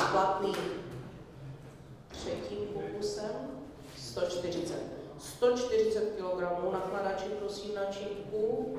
platný třetím pokusem 140. 140 kg nakladači prosím na čipku.